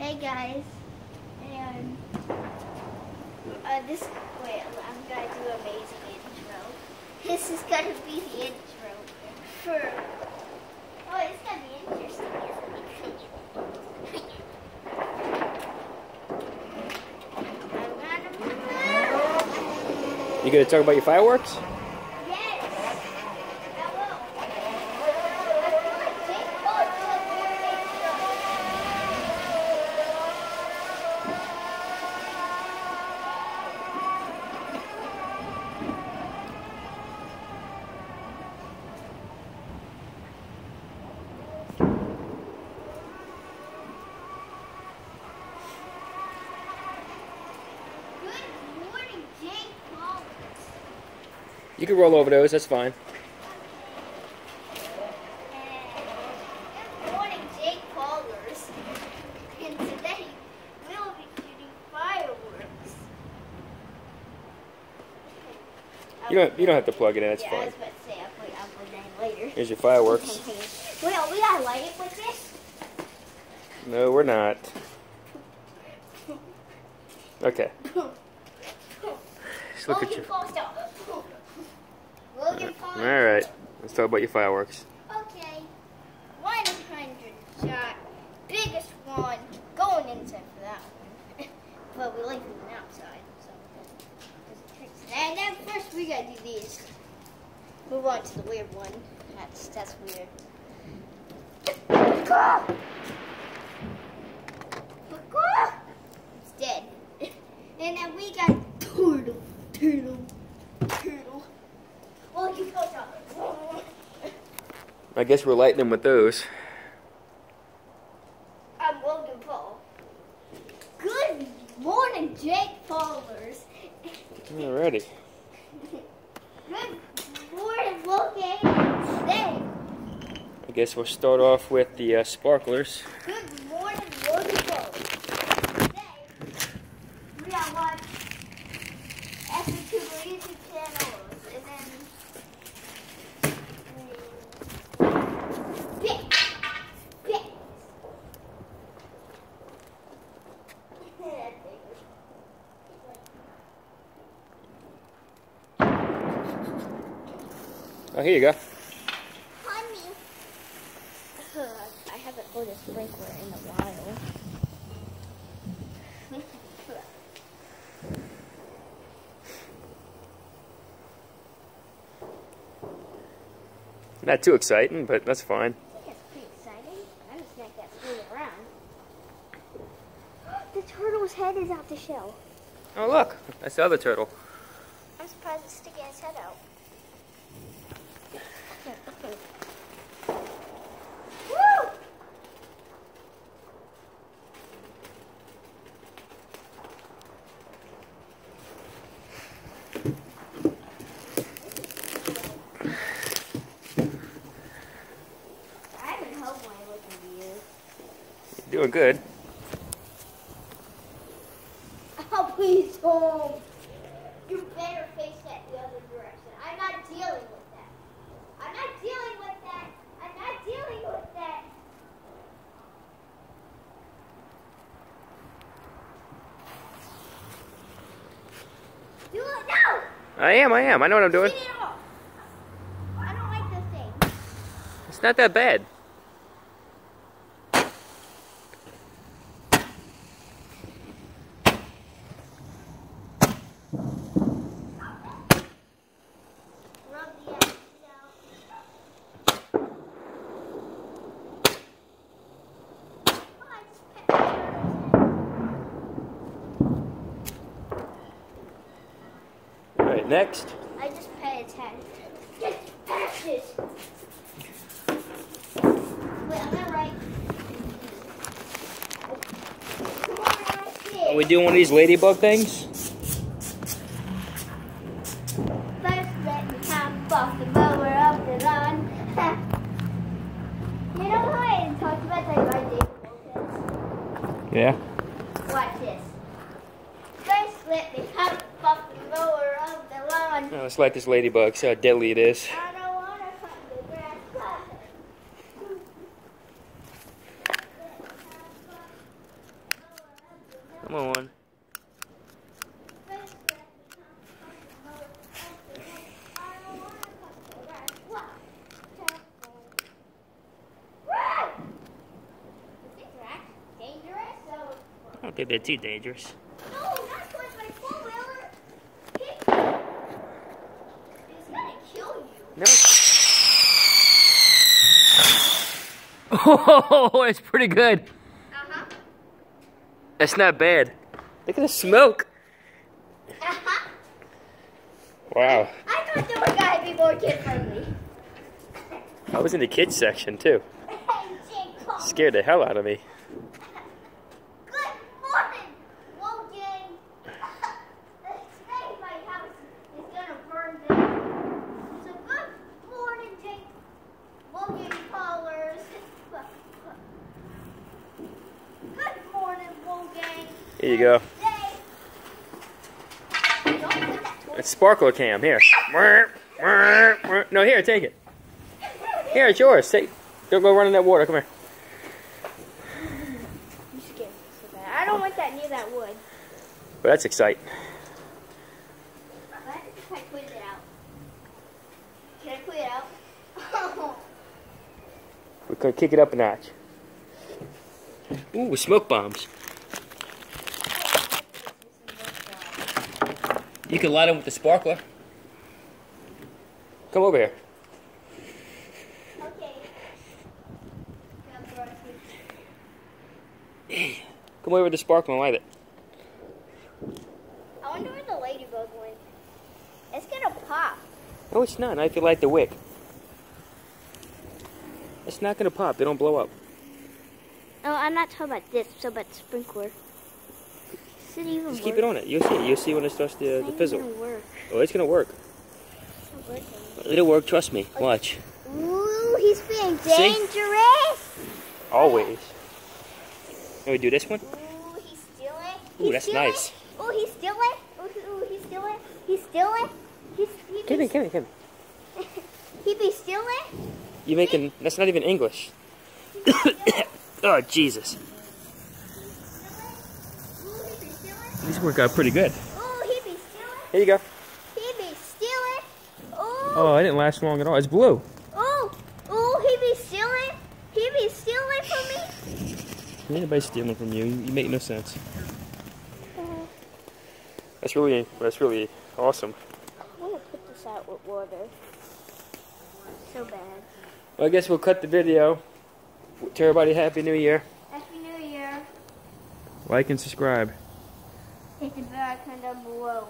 Hey guys, and uh, this wait, I'm gonna do an amazing intro. This is gonna be the intro for. Oh, it's gonna be interesting. You gonna talk about your fireworks? Yes, I will. I feel like Jake Paul is doing a weird intro. Good morning, Jake Paul. You can roll over those, that's fine. Good morning, Jake Paulers. And today we'll be shooting fireworks. You don't you don't have to plug it in, it's yeah, I fine. was about to say I'll put, I'll that later. Here's your fireworks. well, we gotta light it with this. No, we're not. Okay. Just look oh, at your. Paul style. Logan Paul. Alright, let's talk about your fireworks. Okay. 100 shot. Biggest one. Going inside for that one. but we like moving outside. So. And then first we gotta do these. Move on to the weird one. That's that's weird. Ah! It's dead. And then we got turtle, turtle, turtle. Oh, you go down. I guess we're lighting them with those. I'm Logan Paul. Good morning, Jake Paulers. Alrighty. Good morning, Logan. Today, I guess we'll start off with the uh, sparklers. good morning, Logan Paul. Today, we are watching Epic Tuber YouTube channels, and then pick, pick. Oh, here you go. Honey. I haven't heard a sprinkler in a while. Not too exciting, but that's fine. I think it's pretty exciting. I'm just gonna get around. the turtle's head is out the shell. Oh, look. That's the other turtle. I'm surprised it's sticking its head out. Doing good. Oh, please don't. You better face that the other direction. I'm not dealing with that. I'm not dealing with that. I'm not dealing with that. Do it now. I am, I am. I know what I'm doing. It. I don't like this thing. It's not that bad. Rub the ashes out. Oh, I just pet the turtle's head. All right, next. I just pet its head. Get ashes! Wait, I'm gonna write. Come on, I Are we doing one of these ladybug things? First, let me hop off the mower up the lawn. you know how I talked about that guy David Yeah. Watch this. First, let me hop off the mower up the lawn. Uh, now, let's light this ladybug. See how deadly it is. Come on. I don't think they're too dangerous. No, not like my four-wheeler. It's gonna kill you. No. Oh, it's pretty good. Uh-huh. That's not bad. Look at the smoke. Uh-huh. Wow. I thought they were gonna be more kid-friendly. I was in the kids section too. Scared the hell out of me. Good morning, Logan. Today my house is gonna burn down. So good morning, Jake. Logan callers. Good morning, Logan. Here you go. Today. Don't put that toy- It's sparkler cam. Here. No, here, take it. Here, it's yours. Take. Don't go run in that water. Come here. You scared me so bad. I don't want that near that wood. But that's exciting. What if I put it out? Can I put it out? Oh. We're gonna kick it up a notch. Ooh, smoke bombs. You can light them with the sparkler. Come over here. Okay. Come over with the sparkler and light it. I wonder where the ladybug went. It's gonna pop. No, it's not. I if you light the wick. It's not gonna pop. They don't blow up. No, I'm not talking about this. So about sprinkler. Does it even Just keep it on it. You'll see. it. You'll see when it starts to, to fizzle. Gonna work. Oh, it's gonna work. It's not working. It'll work. Trust me. Watch. Ooh, he's being See? dangerous. Always. Can we do this one? Ooh, he's stealing. Ooh, He's that's stealing. nice. Ooh, he's stealing. Ooh, he- ooh, he's stealing. He's stealing. He's he Come be, here, come here, come he be stealing. You making? That's not even English. Stealing. oh Jesus! Ooh, he be stealing. These work out pretty good. Ooh, he be stealing. Here you go. He be stealing. Ooh. Oh, oh it didn't last long at all. It's blue. Ooh, ooh, he be stealing. He be stealing from me. Ain't anybody stealing from you. You make no sense. Oh. That's really, that's really awesome. I'm gonna put this out with water. So bad. Well, I guess we'll cut the video. Tell everybody Happy New Year. Happy New Year. Like and subscribe. Hit the bell icon down below.